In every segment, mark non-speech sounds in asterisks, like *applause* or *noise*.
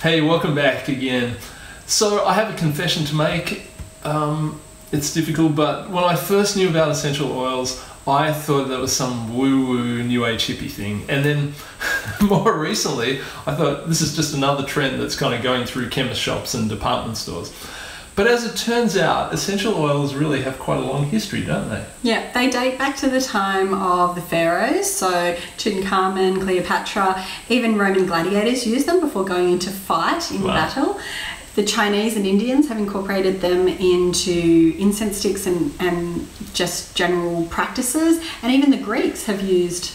Hey, welcome back again. So, I have a confession to make. Um, it's difficult, but when I first knew about essential oils, I thought that was some woo woo new age hippie thing. And then *laughs* more recently, I thought this is just another trend that's kind of going through chemist shops and department stores. But as it turns out, essential oils really have quite a long history, don't they? Yeah, they date back to the time of the pharaohs, so Tutankhamun, Cleopatra, even Roman gladiators used them before going into fight in Wow. battle. The Chinese and Indians have incorporated them into incense sticks and, and just general practices, and even the Greeks have used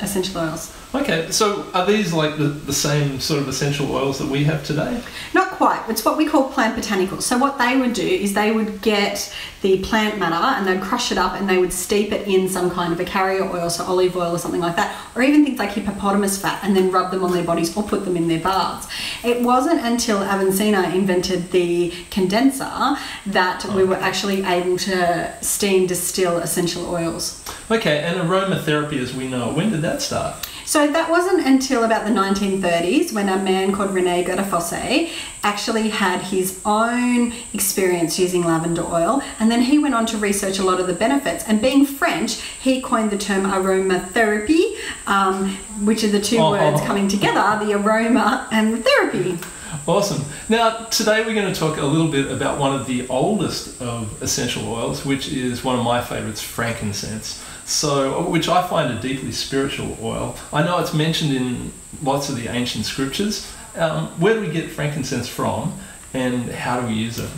essential oils. Okay, so are these like the, the same sort of essential oils that we have today? Not quite. It's what we call plant botanicals. So what they would do is they would get the plant matter and they'd crush it up and they would steep it in some kind of a carrier oil, so olive oil or something like that, or even things like hippopotamus fat, and then rub them on their bodies or put them in their baths. It wasn't until Avicenna invented the condenser that we were actually able to steam distill essential oils. Okay, and aromatherapy as we know, it, when did that start? So that wasn't until about the 1930s when a man called Rene Gattefosse actually had his own experience using lavender oil and then he went on to research a lot of the benefits and being French he coined the term aromatherapy um, which are the two Oh. words coming together the aroma and the therapy. Awesome. Now, today we're going to talk a little bit about one of the oldest of essential oils, which is one of my favorites, frankincense. So, which I find a deeply spiritual oil. I know it's mentioned in lots of the ancient scriptures. Um, where do we get frankincense from, and how do we use it?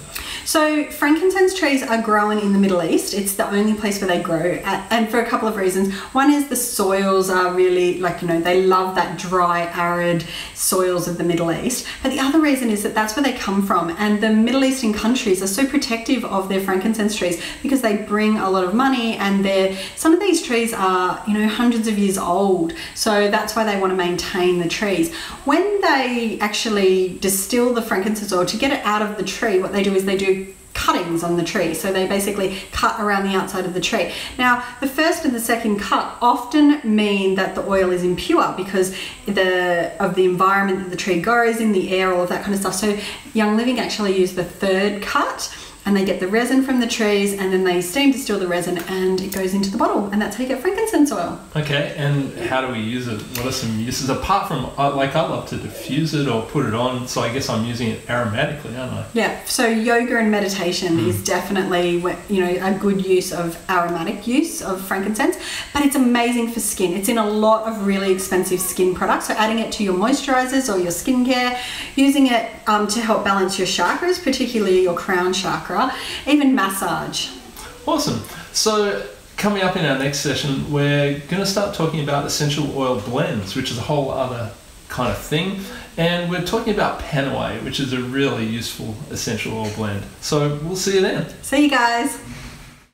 So frankincense trees are grown in the Middle East. It's the only place where they grow, a- and for a couple of reasons. One is the soils are really like you know they love that dry, arid soils of the Middle East. But the other reason is that that's where they come from, and the Middle Eastern countries are so protective of their frankincense trees because they bring a lot of money, and they're some of these trees are you know hundreds of years old. So that's why they want to maintain the trees. When they actually distill the frankincense oil to get it out of the tree, what they do is they do cuttings on the tree. So they basically cut around the outside of the tree. Now, the first and the second cut often mean that the oil is impure because the of the environment that the tree grows in, the air, all of that kind of stuff. So Young Living actually use the third cut and they get the resin from the trees and then they steam distill the resin and it goes into the bottle and that's how you get frankincense oil. Okay, and how do we use it? What are some uses apart from uh, like I love to diffuse it or put it on? So I guess I'm using it aromatically, aren't I? Yeah, so yoga and meditation is definitely you know a good use of aromatic use of frankincense, but it's amazing for skin. It's in a lot of really expensive skin products. So adding it to your moisturizers or your skincare, using it um, to help balance your chakras, particularly your crown chakra, even massage. Awesome. So, coming up in our next session, we're going to start talking about essential oil blends, which is a whole other kind of thing. And we're talking about PanAway, which is a really useful essential oil blend. So, we'll see you then. See you guys.